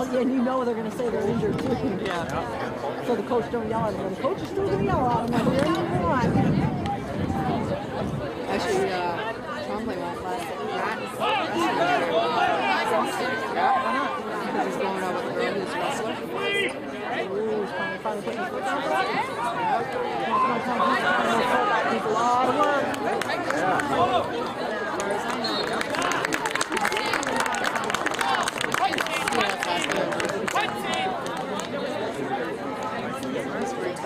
Well, yeah, and you know they're going to say they're injured too. Yeah. So the coach don't yell at them. The coach is still going to yell at them. Like, "You're number one." Actually, uh, Trombley won't let Matt because he's going out with a girl who's a wrestler. Ooh, he's finally, finally putting his foot down for that. He's a lot of work. As far as I know. Yeah, that's last year. That's great.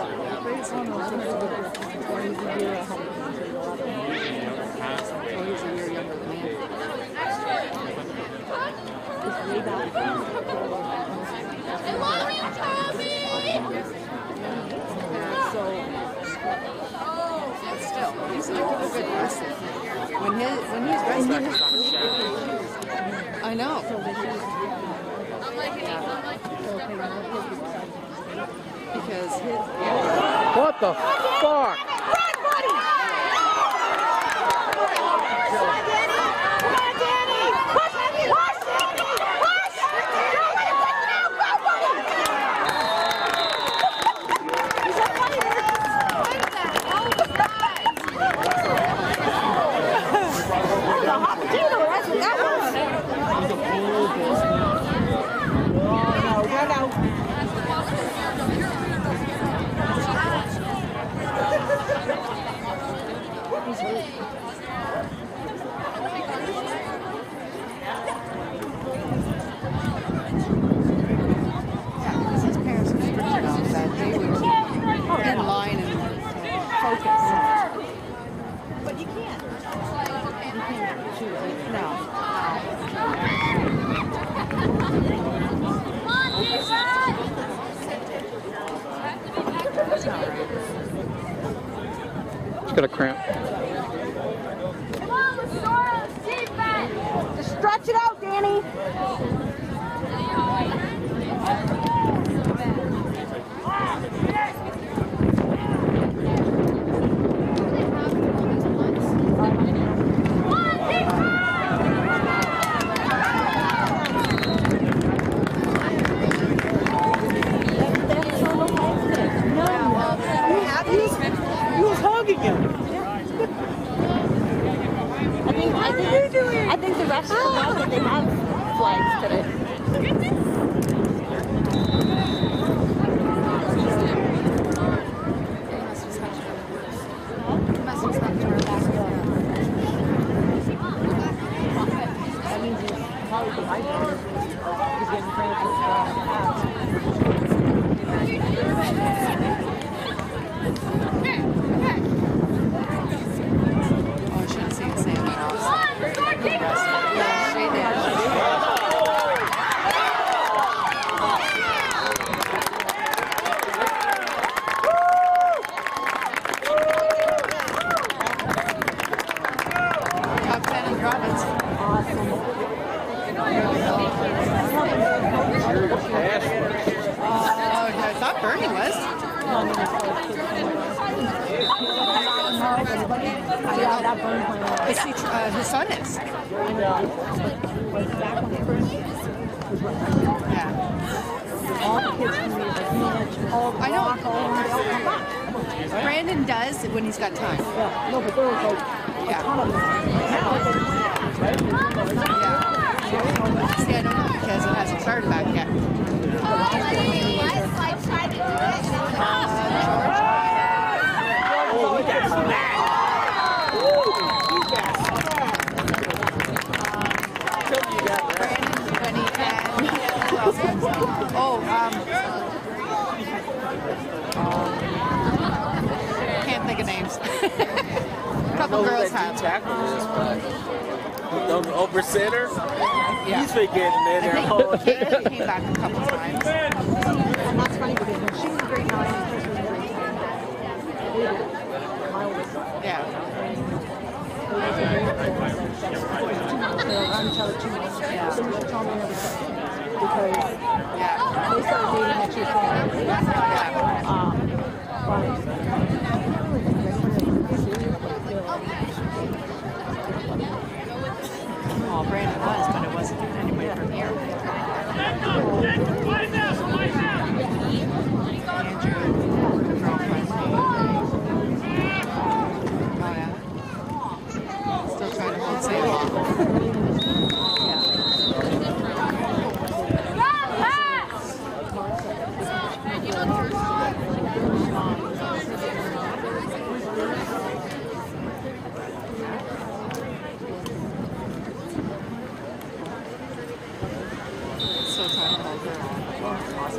Great son, though. He's a good one. He's a year ahead of me, so you'll have to- Well, he's a year younger than me. He's way back. I love you, Tommy! So, still, he's a good wrestler. When his when he's wrestling, I know. Because his What the fuck? yeah, because his parents were strict enough that they would keep in line and focus. But you can't. You can't choose it. No, He's got a cramp. Just stretch it out, Danny was hugging him. I think, I think, I think the rest of them know oh. that they have flags today. That means he's probably dehydrated. He's getting cramps in his calves. oh, I shouldn't say Sam Ross. Yeah, she did. She did. Top 10 in I thought Bernie was. Uh, his son is. I know. Brandon does when he's got time. Yeah, no, but there was like. Yeah. See, I don't know because it hasn't started back yet. Brandon, when he can. who else has- Oh, um, can't think of names. A couple girls have. The over center, Yeah. he's been getting in there. I all think Kate came back a couple times. and that's funny because when she was a grade nine, and Chris was a grade ten. My oldest son. Yeah. They were very close. They were around each other too much. So we should tell me never said because Yeah. they started dating at your phone. Yeah. Um, Well, Brandon was, but it wasn't anybody from here. Andrew, girlfriend. Oh yeah. Still trying to hold Sam off. Yeah. Still trying to hold her off.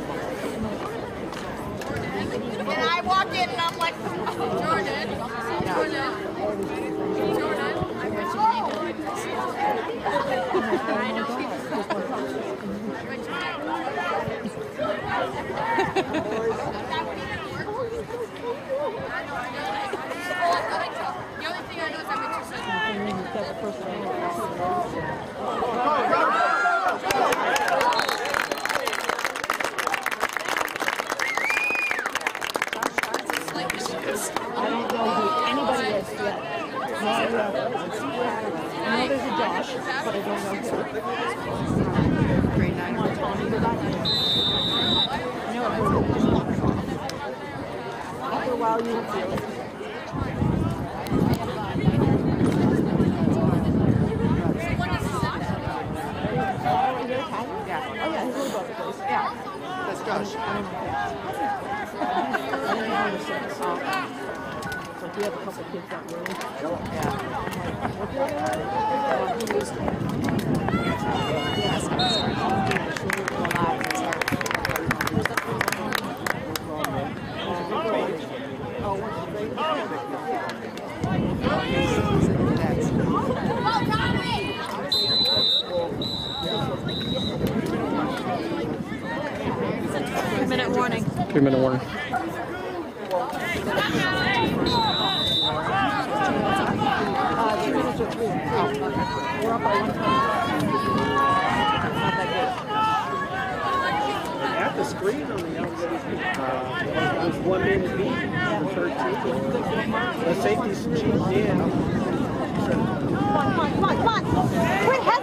And I walked in and I'm like, Jordan. Jordan. Jordan. I bet you I know. The only thing I know is I'm interested. And then you've got the first one. I don't know who anybody is yet. No. I know there's a Josh, but I don't know who. Grade nine. Want Tommy to that? I know who. After a while, you will feel it. Yeah. Oh yeah, his little brother plays. Yeah. That's Josh. Um, It's like we have a couple kids that really. Yeah. Yes, I'm sorry. Alive, I'm sorry. That's- Tommy! Three minute warning. Three minute warning. Uh, two minutes or three. Oh, okay. We're up by one time. Not that At the screen on the outside, uh, it was one minute beat for 13. The safety's cheaped in. Come on, come on, come on, come on.